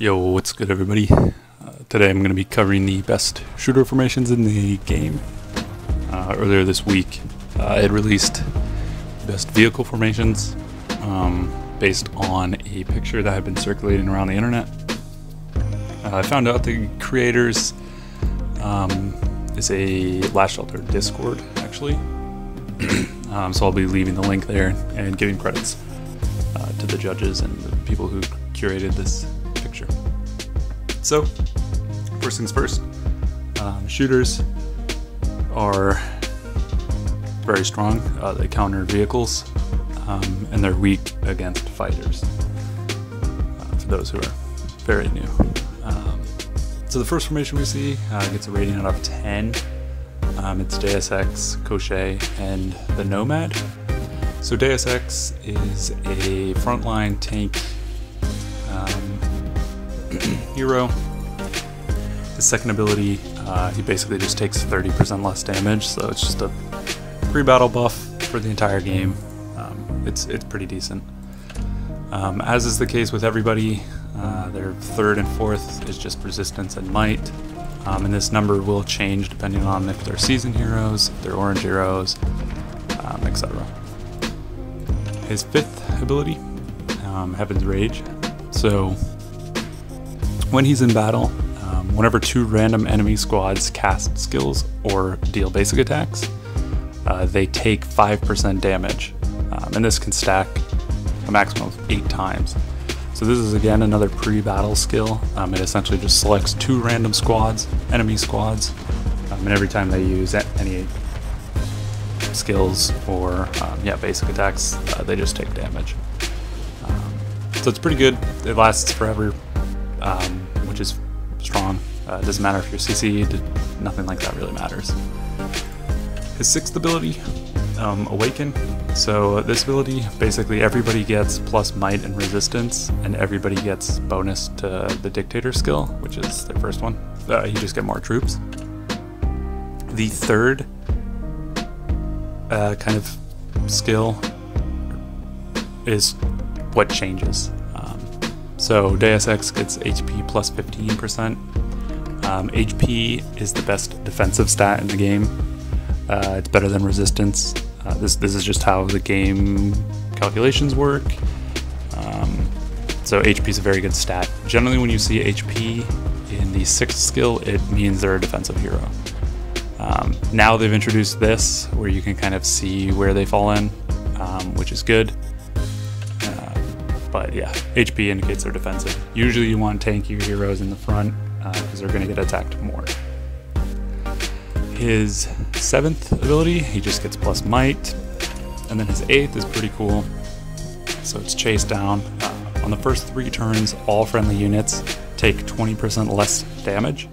Yo, what's good, everybody? Uh, today I'm going to be covering the best shooter formations in the game. Uh, earlier this week, uh, it released best vehicle formations um, based on a picture that had been circulating around the internet. Uh, I found out the creators um, is a Last Shelter Discord, actually. um, so I'll be leaving the link there and giving credits uh, to the judges and the people who curated this picture. So, first things first, um, shooters are very strong. Uh, they counter vehicles, um, and they're weak against fighters. Uh, for those who are very new. Um, so the first formation we see uh, gets a rating out of 10. Um, it's Deus Ex, Koshchei, and the Nomad. So Deus Ex is a frontline tank hero. His second ability, uh, he basically just takes 30% less damage, so it's just a pre-battle buff for the entire game. Um, it's it's pretty decent. Um, as is the case with everybody, uh, their third and fourth is just resistance and might. Um, and this number will change depending on if they're season heroes, if they're orange heroes, um, etc. His fifth ability, um, Heaven's Rage. So when he's in battle, um, whenever two random enemy squads cast skills or deal basic attacks, uh, they take 5% damage. Um, and this can stack a maximum of 8 times. So this is again another pre-battle skill. Um, it essentially just selects two random squads, enemy squads, um, and every time they use any skills or um, yeah basic attacks, uh, they just take damage. Um, so it's pretty good. It lasts forever, um, which is strong. Uh, doesn't matter if you're CC'd, nothing like that really matters. His sixth ability, um, Awaken. So this ability, basically everybody gets plus might and resistance, and everybody gets bonus to the Dictator skill, which is their first one. Uh, you just get more troops. The third uh, kind of skill is what changes. So Deus Ex gets HP plus 15%. Um, HP is the best defensive stat in the game. Uh, it's better than resistance. Uh, this this is just how the game calculations work. Um, so HP is a very good stat. Generally, when you see HP in the sixth skill, it means they're a defensive hero. Um, now they've introduced this, where you can kind of see where they fall in, um, which is good. Yeah, HP indicates they're defensive. Usually, you want tankier heroes in the front because uh, they're going to get attacked more. His seventh ability, he just gets plus might. And then his eighth is pretty cool. So it's chase down. Uh, on the first three turns, all friendly units take 20% less damage.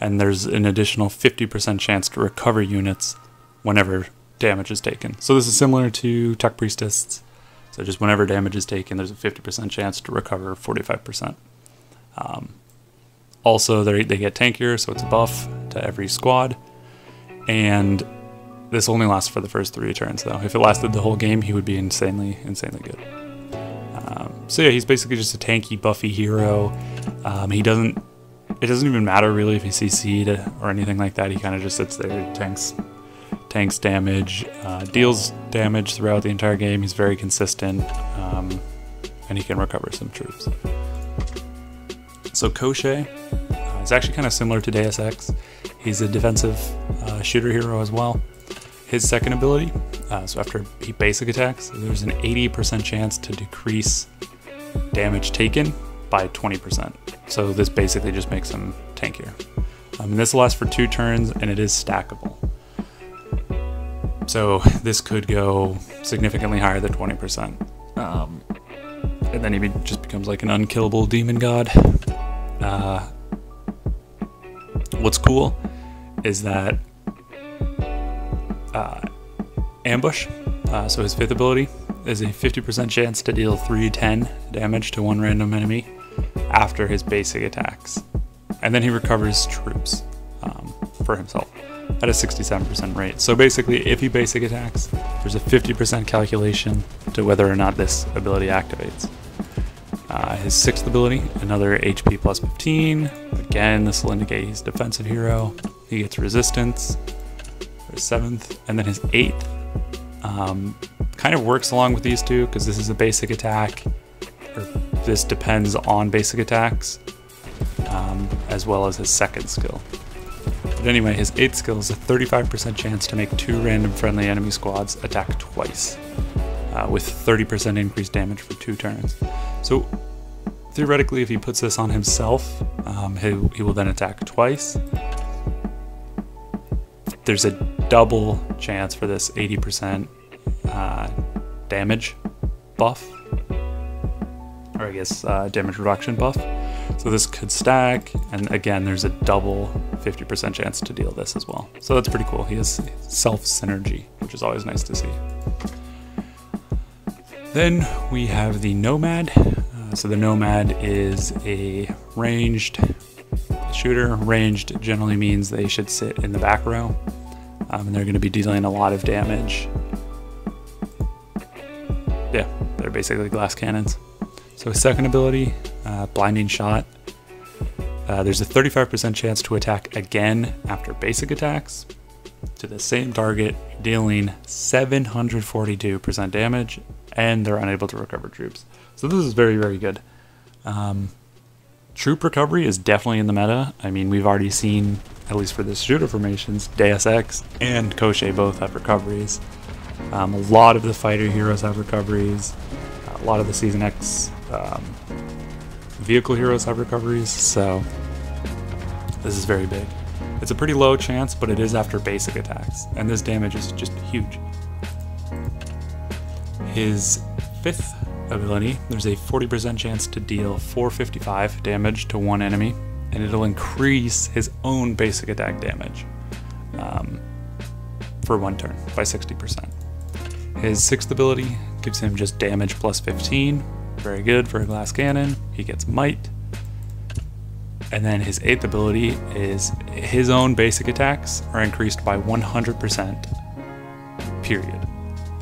And there's an additional 50% chance to recover units whenever damage is taken. So this is similar to Tech Priestess. So just whenever damage is taken, there's a 50% chance to recover 45%. Um, also, they get tankier, so it's a buff to every squad. And this only lasts for the first three turns, though. If it lasted the whole game, he would be insanely, insanely good. Um, so yeah, he's basically just a tanky, buffy hero. Um, he doesn't. It doesn't even matter really if he's CC'd or anything like that. He kind of just sits there, tanks, tanks damage, uh, deals damage throughout the entire game. He's very consistent, um, and he can recover some troops. So Koshchei uh, is actually kind of similar to Deus Ex. He's a defensive uh, shooter hero as well. His second ability, uh, so after he basic attacks, there's an 80% chance to decrease damage taken by 20%. So this basically just makes him tankier. Um, and this lasts for two turns, and it is stackable. So this could go significantly higher than 20%. Um, and then he just becomes like an unkillable demon god. Uh, what's cool is that uh, ambush. Uh, so his fifth ability is a 50% chance to deal 310 damage to one random enemy after his basic attacks. And then he recovers troops um, for himself at a 67% rate. So basically, if he basic attacks, there's a 50% calculation to whether or not this ability activates. Uh, his sixth ability, another HP plus 15. Again, this will indicate he's defensive hero. He gets resistance. His seventh, and then his eighth um, kind of works along with these two because this is a basic attack. Or this depends on basic attacks, um, as well as his second skill. But anyway, his eighth skill is a 35% chance to make two random friendly enemy squads attack twice, uh, with 30% increased damage for two turns. So theoretically, if he puts this on himself, um, he, he will then attack twice. There's a double chance for this 80% uh, damage buff, or I guess uh, damage reduction buff. So this could stack, and again, there's a double 50% chance to deal this as well. So that's pretty cool. He has self synergy, which is always nice to see. Then we have the Nomad. Uh, so the Nomad is a ranged shooter. Ranged generally means they should sit in the back row, um, and they're going to be dealing a lot of damage. Yeah, they're basically glass cannons. So his second ability, uh, Blinding Shot. Uh, there's a 35% chance to attack again after basic attacks to the same target, dealing 742% damage, and they're unable to recover troops. So this is very, very good. Um, troop recovery is definitely in the meta. I mean, we've already seen, at least for the shooter formations, Deus Ex and Koshchei both have recoveries. Um, a lot of the fighter heroes have recoveries. A lot of the Season X um, vehicle heroes have recoveries, so this is very big. It's a pretty low chance, but it is after basic attacks, and this damage is just huge. His fifth ability, there's a 40% chance to deal 455 damage to one enemy, and it'll increase his own basic attack damage um, for one turn by 60%. His sixth ability gives him just damage plus 15, very good for a glass cannon. He gets might. And then his eighth ability is his own basic attacks are increased by 100%. Period.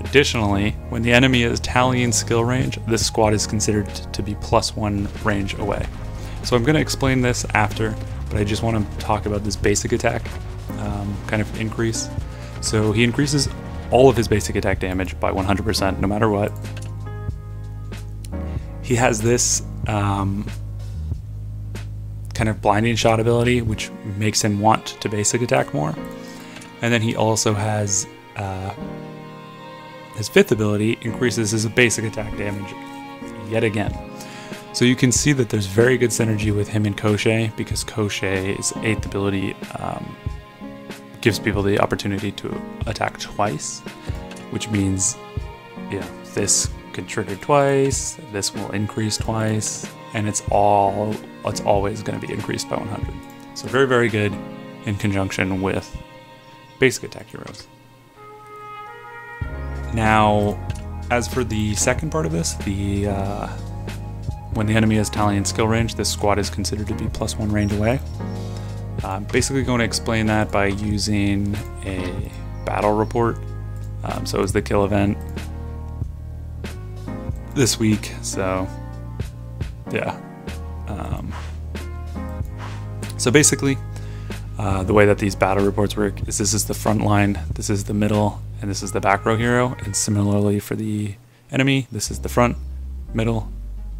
Additionally, when the enemy is tallying skill range, this squad is considered to be plus one range away. So I'm going to explain this after, but I just want to talk about this basic attack um, kind of increase. So he increases all of his basic attack damage by 100% no matter what. He has this um, kind of blinding shot ability, which makes him want to basic attack more. And then he also has uh, his fifth ability increases his basic attack damage yet again. So you can see that there's very good synergy with him and Koshchei because Koshchei's eighth ability um, gives people the opportunity to attack twice, which means, yeah, this could trigger twice, this will increase twice, and it's all it's always going to be increased by 100. So very very good in conjunction with basic attack heroes. Now, as for the second part of this, the uh, when the enemy has tallying skill range, this squad is considered to be plus one range away. I'm basically going to explain that by using a battle report. Um, so it was the kill event this week, so yeah. Um, so basically, uh, the way that these battle reports work is this is the front line, this is the middle, and this is the back row hero. And similarly for the enemy, this is the front, middle,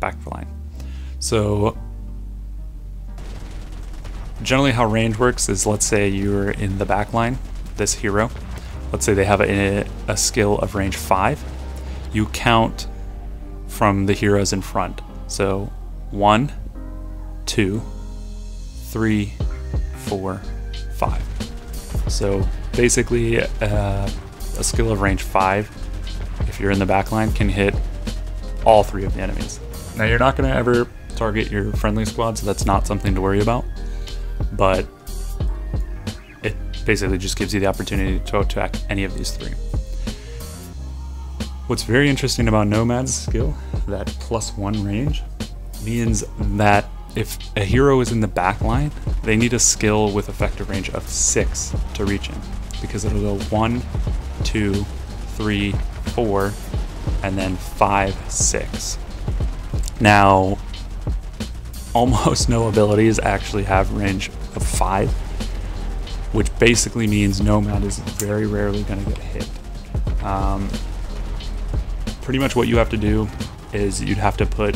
back line. So generally how range works is let's say you're in the back line, this hero. Let's say they have a, a skill of range 5. You count from the heroes in front. So one, two, three, four, five. So basically, uh, a skill of range 5, if you're in the back line, can hit all three of the enemies. Now, you're not going to ever target your friendly squad, so that's not something to worry about but it basically just gives you the opportunity to attack any of these three. What's very interesting about Nomad's skill, that plus one range, means that if a hero is in the back line, they need a skill with effective range of six to reach him. Because it'll go one, two, three, four, and then five, six. Now, almost no abilities actually have range of 5, which basically means Nomad is very rarely going to get hit. Um, pretty much what you have to do is you'd have to put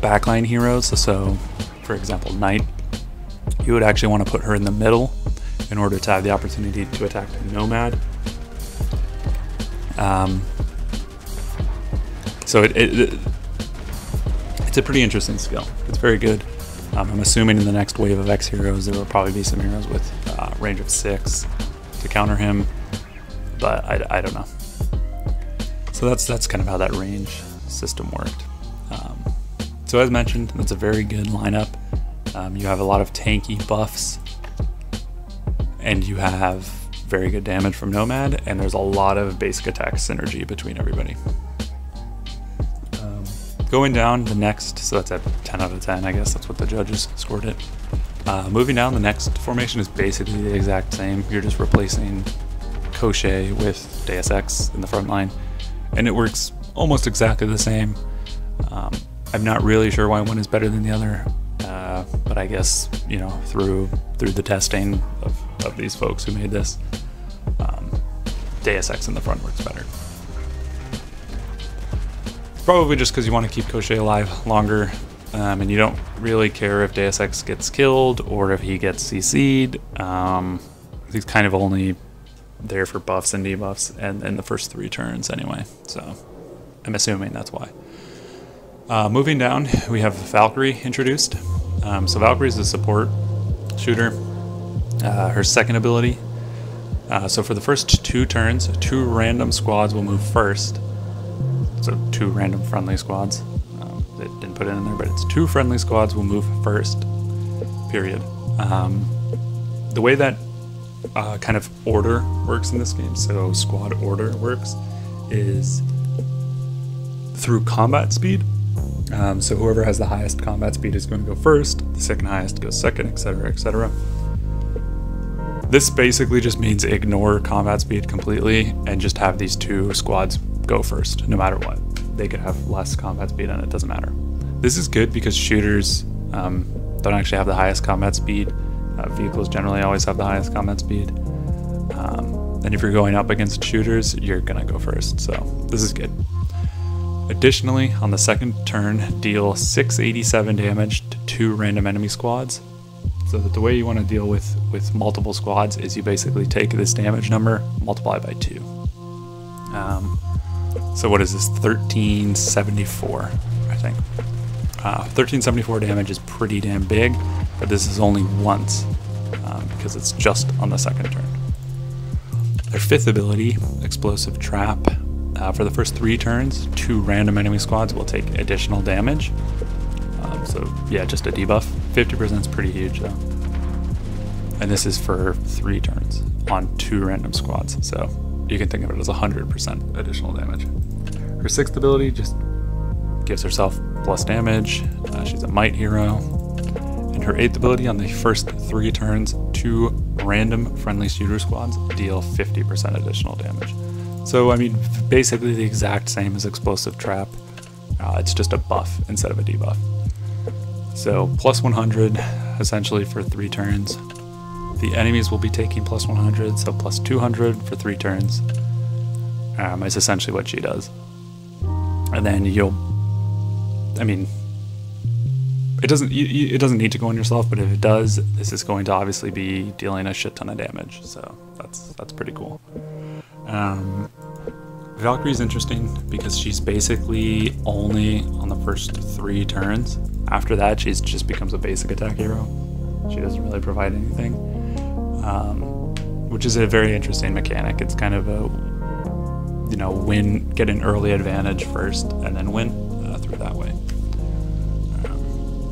backline heroes. So, for example, Knight, you would actually want to put her in the middle in order to have the opportunity to attack Nomad. Um, so it, it, it, it's a pretty interesting skill. It's very good. Um, I'm assuming in the next wave of X heroes there will probably be some heroes with uh, range of six to counter him, but I, I don't know. So that's that's kind of how that range system worked. Um, so as mentioned, that's a very good lineup. Um, you have a lot of tanky buffs, and you have very good damage from Nomad, and there's a lot of basic attack synergy between everybody. Um, going down the next, so that's at 10 out of 10, I guess that's what the judges scored it. Uh, moving down, the next formation is basically the exact same. You're just replacing Koshchei with Deus Ex in the front line, and it works almost exactly the same. Um, I'm not really sure why one is better than the other, uh, but I guess you know through through the testing of, of these folks who made this, um, Deus Ex in the front works better. Probably just because you want to keep Koshchei alive longer, um, and you don't really care if Deus Ex gets killed or if he gets CC'd. Um, he's kind of only there for buffs and debuffs, and in the first three turns anyway. So I'm assuming that's why. Uh, moving down, we have Valkyrie introduced. Um, so Valkyrie is a support shooter. Uh, her second ability. Uh, so for the first two turns, two random squads will move first. So two random friendly squads. Um, they didn't put it in there, but it's two friendly squads will move first. Period. Um, the way that uh, kind of order works in this game, so squad order works, is through combat speed. Um, so whoever has the highest combat speed is going to go first, the second highest goes second, etc., etc. This basically just means ignore combat speed completely and just have these two squads go first, no matter what. They could have less combat speed and it doesn't matter. This is good because shooters um, don't actually have the highest combat speed. Uh, vehicles generally always have the highest combat speed. Um, and if you're going up against shooters, you're gonna go first. So this is good. Additionally, on the second turn, deal 687 damage to two random enemy squads. So that the way you want to deal with, with multiple squads is you basically take this damage number, multiply by two. Um, so what is this, 1374, I think. Uh, 1374 damage is pretty damn big, but this is only once, um, because it's just on the second turn. Their fifth ability, Explosive Trap, uh, for the first three turns, two random enemy squads will take additional damage. Um, so yeah, just a debuff. 50% is pretty huge though. And this is for three turns on two random squads. So you can think of it as 100% additional damage. Her sixth ability just gives herself plus damage. Uh, she's a might hero. Her eighth ability on the first three turns, two random friendly shooter squads deal 50% additional damage. So, I mean, basically the exact same as Explosive Trap. Uh, it's just a buff instead of a debuff. So, plus 100 essentially for three turns. The enemies will be taking plus 100, so plus 200 for three turns. Um, is essentially what she does. And then you'll, I mean, it doesn't you, it doesn't need to go on yourself, but if it does, this is going to obviously be dealing a shit ton of damage. So that's that's pretty cool. Um, Valkyrie's interesting because she's basically only on the first three turns. After that, she just becomes a basic attack hero. She doesn't really provide anything, um, which is a very interesting mechanic. It's kind of a, you know, win, get an early advantage first, and then win uh, through that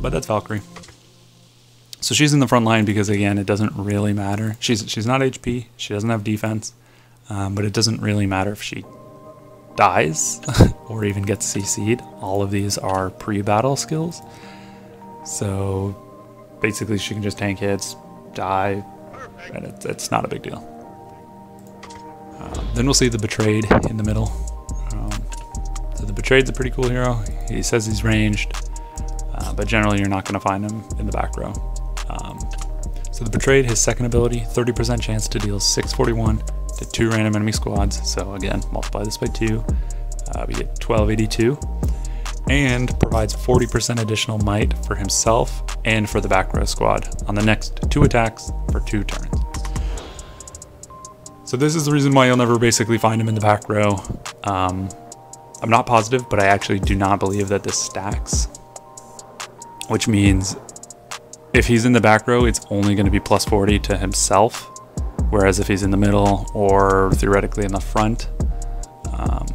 but that's Valkyrie. So she's in the front line because again, it doesn't really matter. She's she's not HP. She doesn't have defense. Um, but it doesn't really matter if she dies or even gets CC'd. All of these are pre-battle skills. So basically she can just tank hits, die, and it's, it's not a big deal. Uh, then we'll see the Betrayed in the middle. Um, So the Betrayed's a pretty cool hero. He says he's ranged, uh, but generally you're not going to find him in the back row. Um, so the Betrayed, his second ability, 30% chance to deal 641 to two random enemy squads. So again, multiply this by two, uh, we get 1282, and provides 40% additional might for himself and for the back row squad on the next two attacks for two turns. So this is the reason why you'll never basically find him in the back row. Um, I'm not positive, but I actually do not believe that this stacks, which means if he's in the back row, it's only going to be plus 40 to himself, whereas if he's in the middle or theoretically in the front, um,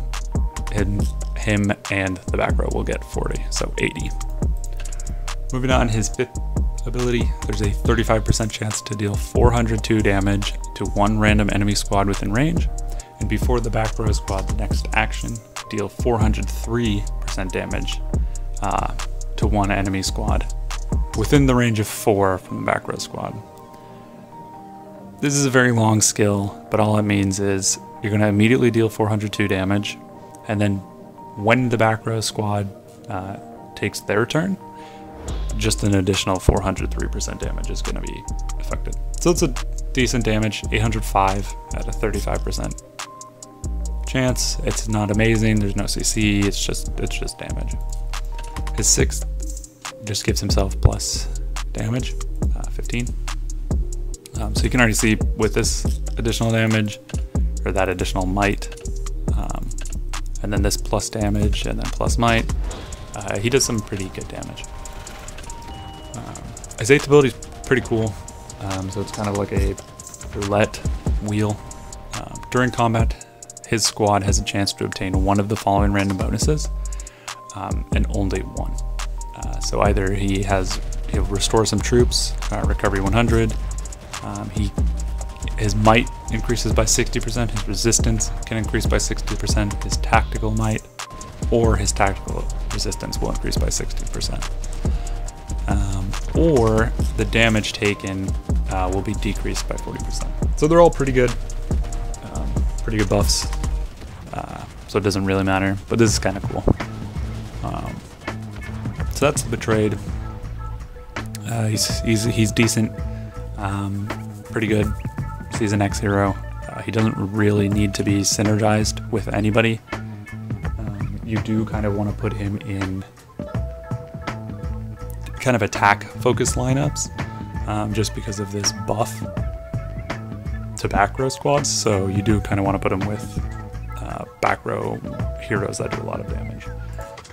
him, him and the back row will get 40, so 80. Moving on, his fifth ability, there's a 35% chance to deal 402 damage to one random enemy squad within range, and before the back row squad, the next action, deal 403% damage uh, to one enemy squad within the range of four from the back row squad. This is a very long skill, but all it means is you're going to immediately deal 402 damage, and then when the back row squad uh, takes their turn, just an additional 403% damage is going to be affected. So it's a decent damage, 805 at a 35% chance. It's not amazing. There's no CC. It's just it's just damage. His sixth just gives himself plus damage, uh, 15. Um, so you can already see with this additional damage or that additional might, um, and then this plus damage and then plus might, uh, he does some pretty good damage. Um, his eighth ability is pretty cool. Um, so it's kind of like a roulette wheel. Um, during combat, his squad has a chance to obtain one of the following random bonuses, um, and only one. Uh, so either he has he'll restore some troops, uh, recovery 100. Um, he his might increases by 60%. His resistance can increase by 60%. His tactical might or his tactical resistance will increase by 60%. Um, or the damage taken uh, will be decreased by 40%. So they're all pretty good, um, pretty good buffs. Uh, so it doesn't really matter, but this is kind of cool. So that's Betrayed. Uh, he's, he's, he's decent, um, pretty good. He's an X hero. Uh, he doesn't really need to be synergized with anybody. Um, you do kind of want to put him in kind of attack focused lineups um, just because of this buff to back row squads. So you do kind of want to put him with uh, back row heroes that do a lot of damage,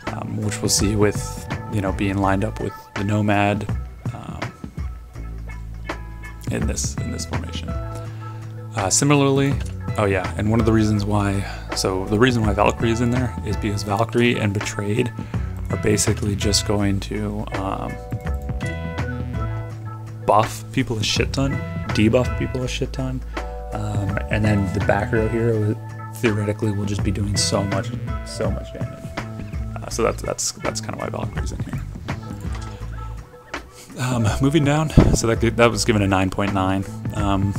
um, which we'll see with you know being lined up with the Nomad um, in this in this formation. Uh, similarly, oh yeah, and one of the reasons why, so the reason why Valkyrie is in there is because Valkyrie and Betrayed are basically just going to um, buff people a shit ton, debuff people a shit ton, um, and then the back row hero theoretically will just be doing so much, so much damage. Uh, so that's that's that's kind of why Valkyrie's in here. Um, moving down, so that that was given a 9.9. Um,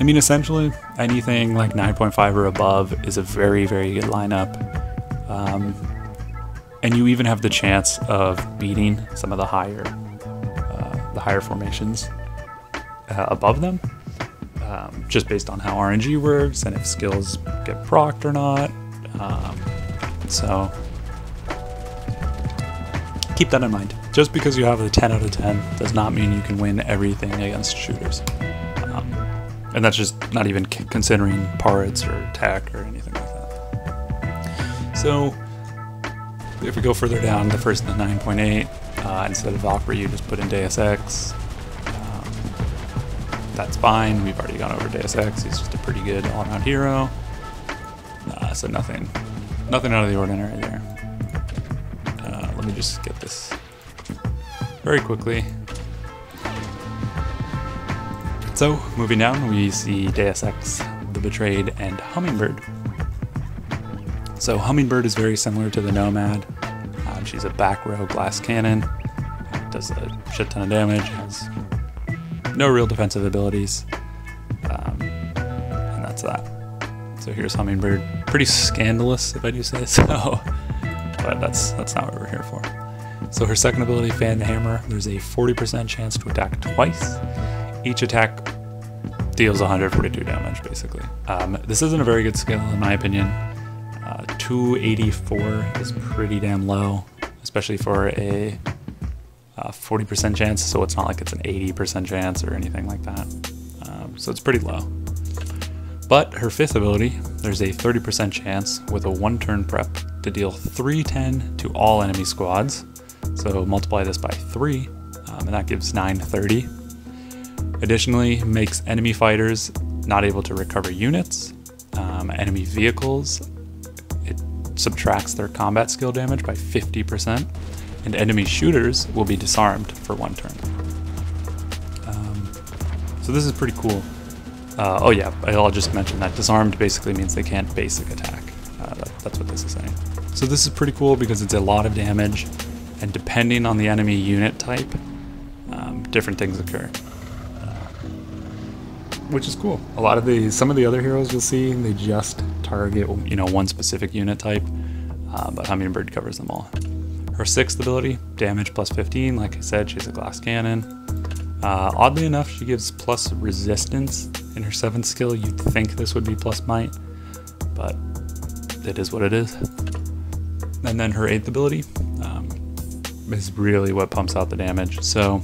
I mean, essentially anything like 9.5 or above is a very very good lineup. Um, and you even have the chance of beating some of the higher uh, the higher formations uh, above them um, just based on how RNG works and if skills get procced or not um, so keep that in mind just because you have a 10 out of 10 does not mean you can win everything against shooters um, and that's just not even considering parts or attack or anything like that so if we go further down, the first the 9.8, uh, instead of Valkyrie, you just put in Deus Ex. Um, that's fine. We've already gone over Deus Ex. He's just a pretty good all-around hero. Uh, so nothing, nothing out of the ordinary there. Let me just get this very quickly. So, moving down, we see Deus Ex, The Betrayed, and Hummingbird. So Hummingbird is very similar to the Nomad. Um, she's a back row glass cannon, does a shit ton of damage, has no real defensive abilities, um, and that's that. So here's Hummingbird. Pretty scandalous, if I do say so. But that's that's not what we're here for. So her second ability, Fan the Hammer, there's a 40% chance to attack twice. Each attack deals 142 damage, basically. Um, this isn't a very good skill, in my opinion. Uh, 284 is pretty damn low, especially for a 40% uh, chance, so it's not like it's an 80% chance or anything like that. Um, so it's pretty low. But her fifth ability, there's a 30% chance with a one turn prep to deal 310 to all enemy squads. So multiply this by 3, um, and that gives 930. Additionally, makes enemy fighters not able to recover units, um, enemy vehicles, it subtracts their combat skill damage by 50%, and enemy shooters will be disarmed for one turn. Um, so this is pretty cool. Uh, oh yeah, I'll just mention that disarmed basically means they can't basic attack. Uh, that, that's what this is saying. So this is pretty cool because it's a lot of damage, and depending on the enemy unit type, um, different things occur. Uh, which is cool. A lot of the some of the other heroes you'll see they just target you know one specific unit type, uh, but Hummingbird covers them all. Her sixth ability, damage plus 15. Like I said, she's a glass cannon. Uh, oddly enough, she gives plus resistance in her seventh skill. You'd think this would be plus might, but it is what it is. And then her eighth ability um, is really what pumps out the damage. So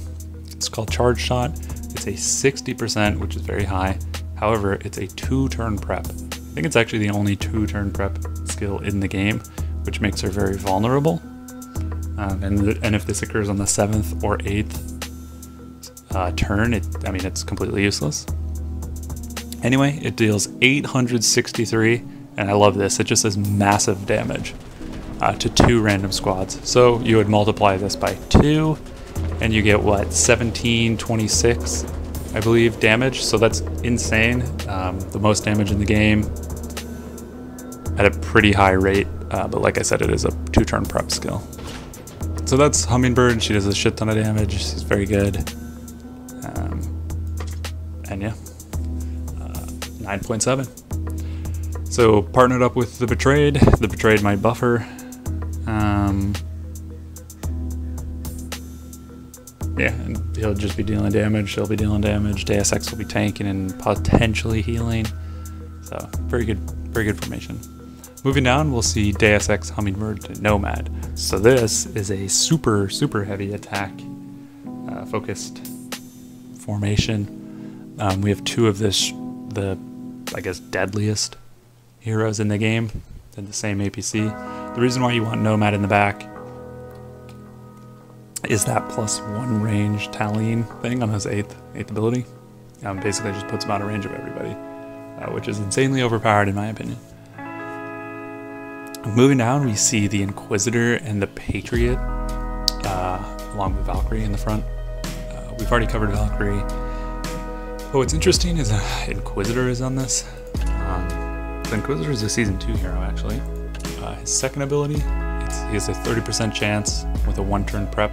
it's called Charge Shot. It's a 60%, which is very high. However, it's a two turn prep. I think it's actually the only two turn prep skill in the game, which makes her very vulnerable. Um, and, and if this occurs on the seventh or eighth uh, turn, it, I mean, it's completely useless. Anyway, it deals 863, and I love this. It just does massive damage uh, to two random squads. So you would multiply this by two, and you get what 1726, I believe, damage. So that's insane. Um, the most damage in the game at a pretty high rate. Uh, but like I said, it is a two-turn prep skill. So that's Hummingbird. She does a shit ton of damage. She's very good. Um, and yeah, uh, 9.7. So partnered up with the Betrayed. The Betrayed might buffer. Um, yeah, he'll just be dealing damage. She'll be dealing damage. Deus Ex will be tanking and potentially healing. So very good, very good formation. Moving down, we'll see Deus Ex Hummingbird Nomad. So this is a super, super heavy attack uh, focused formation. Um, we have two of this, the, I guess, deadliest heroes in the game in the same APC. The reason why you want Nomad in the back is that plus one range Talene thing on his eighth, eighth ability. Um, basically just puts him out of range of everybody, uh, which is insanely overpowered in my opinion. Moving down, we see the Inquisitor and the Patriot, uh, along with Valkyrie in the front. Uh, we've already covered Valkyrie. But what's interesting is uh, Inquisitor is on this. Um, the Inquisitor is a Season 2 hero, actually. Uh, his second ability, he has a 30% chance with a one-turn prep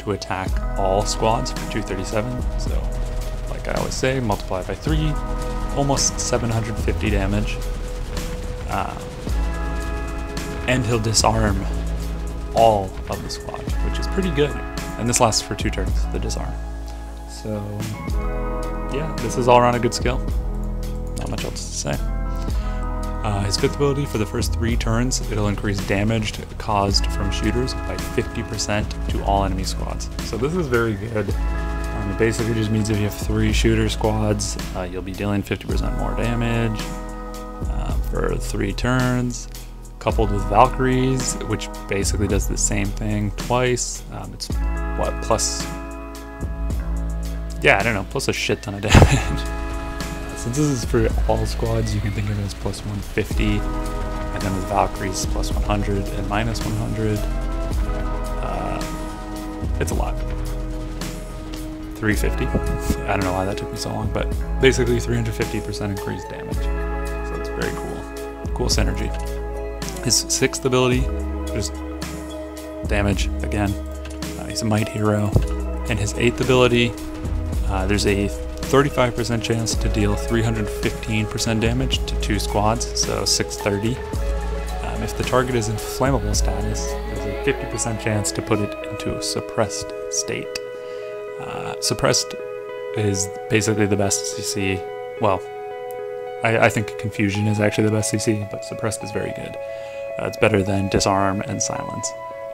to attack all squads for 237. So, like I always say, multiply by 3, almost 750 damage. Um, and he'll disarm all of the squad, which is pretty good. And this lasts for two turns, the disarm. So, yeah, this is all around a good skill. Not much else to say. Uh, his fifth ability for the first three turns, it'll increase damage caused from shooters by 50% to all enemy squads. So this is very good. Um, it basically just means if you have three shooter squads, uh, you'll be dealing 50% more damage uh, for three turns coupled with Valkyries, which basically does the same thing twice. Um, it's what plus, yeah, I don't know, plus a shit ton of damage. Since this is for all squads, you can think of it as plus 150, and then with Valkyries plus 100 and minus 100. Uh, it's a lot. 350. I don't know why that took me so long, but basically 350% increased damage. So it's very cool. Cool synergy. His sixth ability, just damage again. Uh, he's a might hero. And his eighth ability, uh, there's a 35% chance to deal 315% damage to two squads, so 630. Uh, Um, if the target is in flammable status, there's a 50% chance to put it into a suppressed state. Uh, suppressed is basically the best CC. Well, I, I, think Confusion is actually the best CC, but Suppressed is very good. Uh, it's better than Disarm and Silence.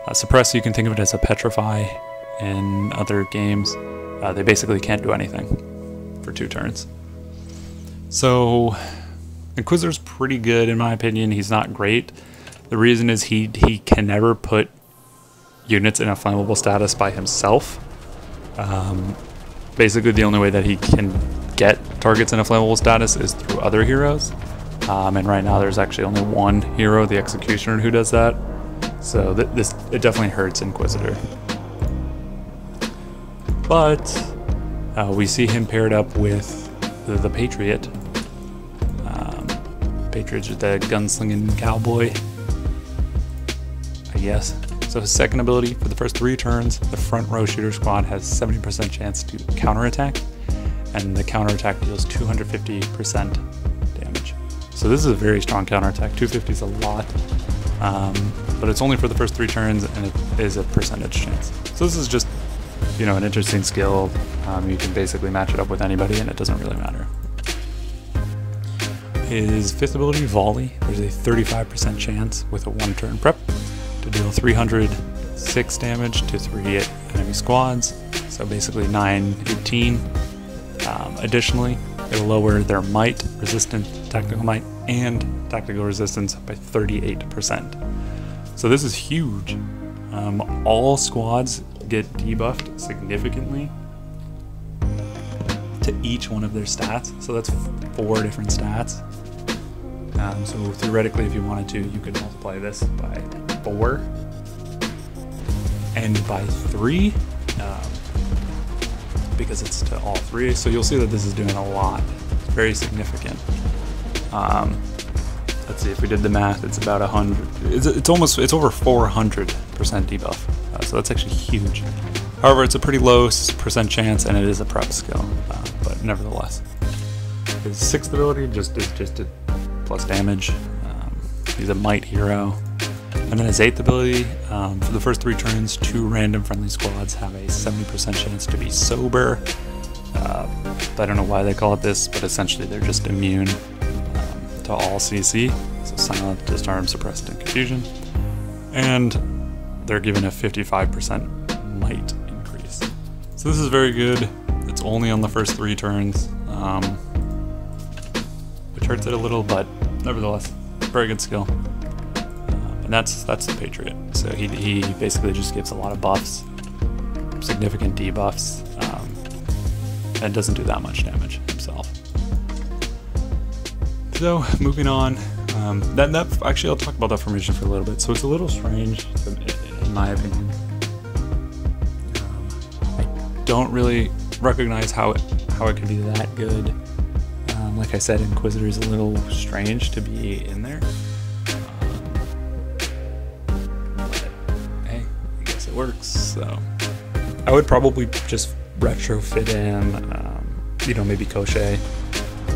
Uh, suppressed, you can think of it as a Petrify in other games. Uh, they basically can't do anything for two turns. So, Inquisitor's pretty good in my opinion. He's not great. The reason is he he can never put units in a flammable status by himself. Um, basically, the only way that he can get targets in a flammable status is through other heroes. Um, and right now, there's actually only one hero, the Executioner, who does that. So th this it definitely hurts Inquisitor. But uh, we see him paired up with the, the Patriot. Um, Patriot's the gunslinging cowboy, I guess. So his second ability, for the first three turns, the front row shooter squad has 70% chance to counterattack, and the counterattack deals 250% damage. So this is a very strong counterattack. 250 is a lot, um, but it's only for the first three turns, and it is a percentage chance. So this is just, you know, an interesting skill. Um, you can basically match it up with anybody, and it doesn't really matter. His fifth ability, Volley, there's a 35% chance with a one-turn prep to deal 306 damage to three enemy squads, so basically 918. Um, additionally, it'll lower their might, resistance, tactical might, and tactical resistance by 38%. So this is huge. Um, all squads get debuffed significantly to each one of their stats. So that's four different stats. Um, so theoretically, if you wanted to, you could multiply this by four and by three um, because it's to all three. So you'll see that this is doing a lot. It's very significant. Um, let's see if we did the math. It's about a hundred. It's, it's, almost it's over 400 percent debuff. So that's actually huge. However, it's a pretty low percent chance, and it is a prep skill. Uh, but nevertheless, his sixth ability just is just a plus damage. Um, he's a might hero. And then his eighth ability, um, for the first three turns, two random friendly squads have a 70% chance to be sober. Uh, I don't know why they call it this, but essentially they're just immune um, to all CC. So silent, disarm, suppressed, and confusion. And they're given a 55% might increase. So this is very good. It's only on the first three turns, um, which hurts it a little, but nevertheless, very good skill and that's that's the Patriot. So he, he basically just gives a lot of buffs, significant debuffs, um, and doesn't do that much damage himself. So moving on, um, that, that actually I'll talk about that formation for a little bit. So it's a little strange, my opinion. Um, I don't really recognize how it how it could be that good. Um, like I said, Inquisitor is a little strange to be in there. But, hey, I guess it works. So I would probably just retrofit in, um, you know, maybe Koschei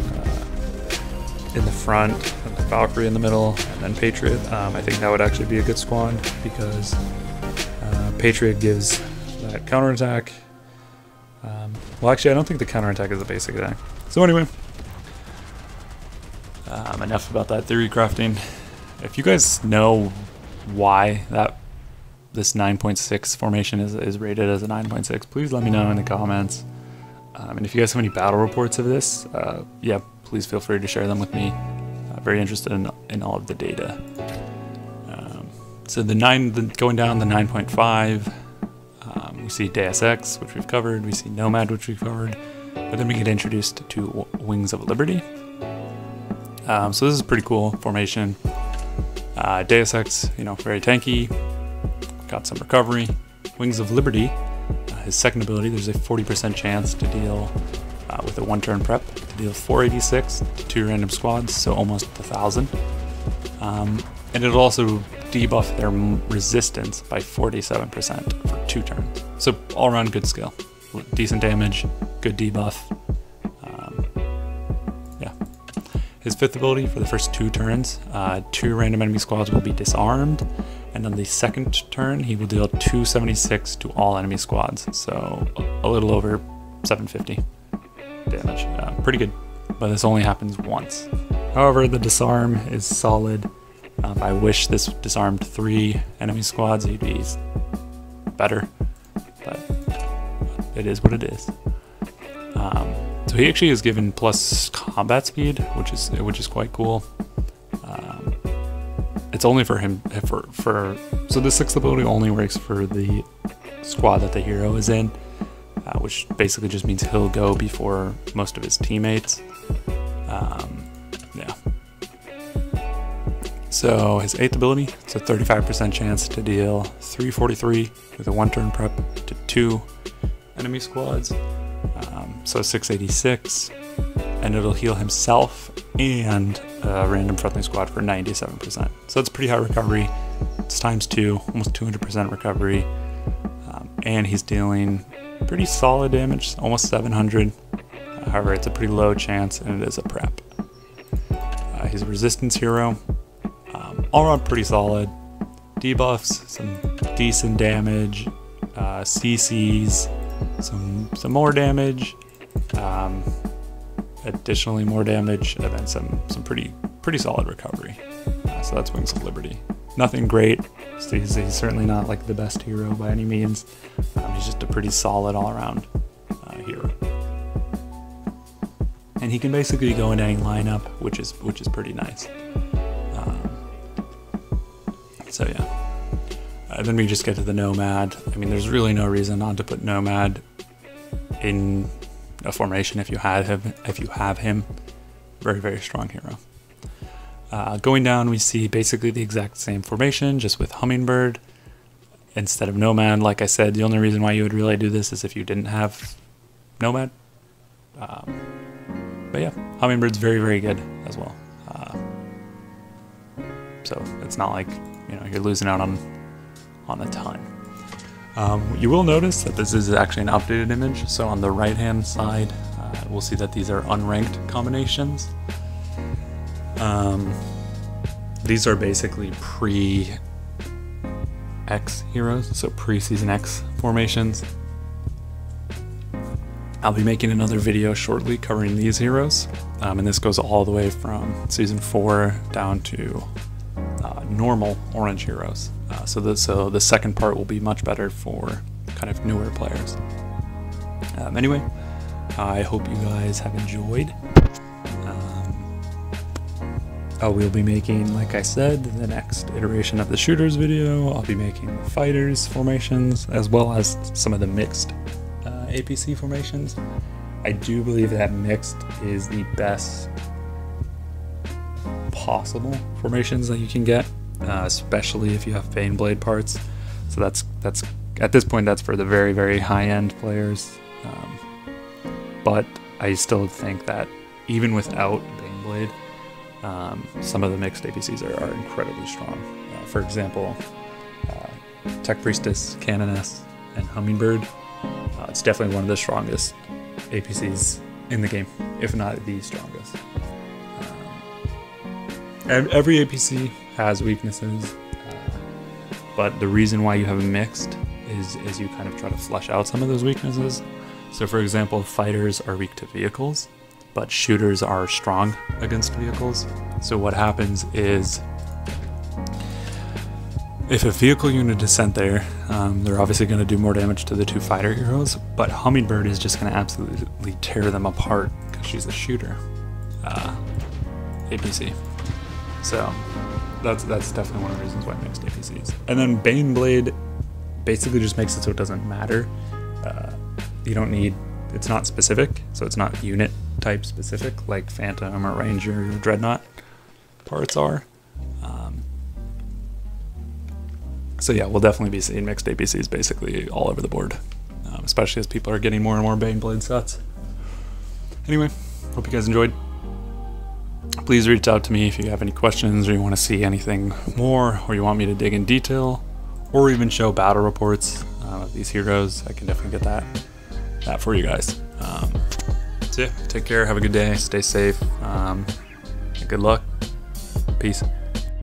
uh, in the front, and Valkyrie in the middle, and then Patriot. Um, I think that would actually be a good squad because Patriot gives that counterattack. Um, well, actually, I don't think the counterattack is a basic attack. So anyway, um, enough about that theory crafting. If you guys know why that this 9.6 formation is, is rated as a 9.6, please let me know in the comments. Um, and if you guys have any battle reports of this, uh, yeah, please feel free to share them with me. Uh, very interested in, in all of the data. So the nine, the, going down the 9.5, um, we see Deus Ex, which we've covered. We see Nomad, which we've covered. But then we get introduced to Wings of Liberty. Um, so this is a pretty cool formation. Uh, Deus Ex, you know, very tanky, got some recovery. Wings of Liberty, uh, his second ability, there's a 40% chance to deal uh, with a one turn prep, to deal 486 to two random squads, so almost a 1,000. Um, and it'll also debuff their resistance by 47% for two turns. So all around good skill. Decent damage, good debuff. Um, yeah. his fifth ability for the first two turns, uh, two random enemy squads will be disarmed, and on the second turn, he will deal 276 to all enemy squads, so a little over 750 damage. Uh, pretty good, but this only happens once. However, the disarm is solid. Um, I wish this disarmed three enemy squads, he'd be better, but it is what it is. Um, so he actually is given plus combat speed, which is which is quite cool. Um, it's only for him for for so the sixth ability only works for the squad that the hero is in, uh, which basically just means he'll go before most of his teammates. Um. So his eighth ability, it's a 35% chance to deal 343 with a one turn prep to two enemy squads. Um, so 686, and it'll heal himself and a random friendly squad for 97%. So it's pretty high recovery. It's times two, almost 200% recovery. Um, and he's dealing pretty solid damage, almost 700. However, it's a pretty low chance and it is a prep. Uh, he's a resistance hero. All around pretty solid. Debuffs, some decent damage, uh, CCs, some some more damage, um, additionally more damage, and then some some pretty pretty solid recovery. Uh, so that's Wings of Liberty. Nothing great. He's, he's, certainly not like the best hero by any means. Um, he's just a pretty solid all around uh, hero. And he can basically go in any lineup, which is which is pretty nice. So yeah. Uh, then we just get to the Nomad. I mean, there's really no reason not to put Nomad in a formation if you had him. If you have him, very very strong hero. Uh, going down, we see basically the exact same formation, just with Hummingbird instead of Nomad. Like I said, the only reason why you would really do this is if you didn't have Nomad. Um, but yeah, Hummingbird's very very good as well. Uh, so it's not like you know you're losing out on on a ton. Um, you will notice that this is actually an updated image. So on the right hand side, uh, we'll see that these are unranked combinations. Um, these are basically pre X heroes, so pre season X formations. I'll be making another video shortly covering these heroes, um, and this goes all the way from season 4 down to normal orange heroes. Uh, so the so the second part will be much better for kind of newer players. Um, anyway, I hope you guys have enjoyed. Um, I will be making, like I said, the next iteration of the shooters video. I'll be making the fighters formations as well as some of the mixed uh, APC formations. I do believe that mixed is the best possible formations that you can get uh, especially if you have Baneblade parts. So that's that's at this point that's for the very very high end players. Um, but I still think that even without Baneblade, um, some of the mixed APCs are, are incredibly strong. Uh, for example, uh, Tech Priestess, Canoness, and Hummingbird. Uh, it's definitely one of the strongest APCs in the game, if not the strongest. Um, every APC has weaknesses, uh, but the reason why you have a mixed is is you kind of try to flush out some of those weaknesses. So, for example, fighters are weak to vehicles, but shooters are strong against vehicles. So, what happens is if a vehicle unit is sent there, um, they're obviously going to do more damage to the two fighter heroes, but Hummingbird is just going to absolutely tear them apart because she's a shooter. Uh, APC. So, that's that's definitely one of the reasons why mixed APCs. And then Baneblade basically just makes it so it doesn't matter. Uh, you don't need it's not specific, so it's not unit type specific like Phantom or Ranger or Dreadnought parts are. Um, so yeah, we'll definitely be seeing mixed APCs basically all over the board, um, especially as people are getting more and more Baneblade sets. Anyway, hope you guys enjoyed please reach out to me if you have any questions or you want to see anything more or you want me to dig in detail or even show battle reports uh, of these heroes. I can definitely get that that for you guys. Um, so yeah, take care, have a good day, stay safe. Um, Good luck. Peace.